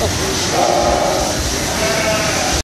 Okay.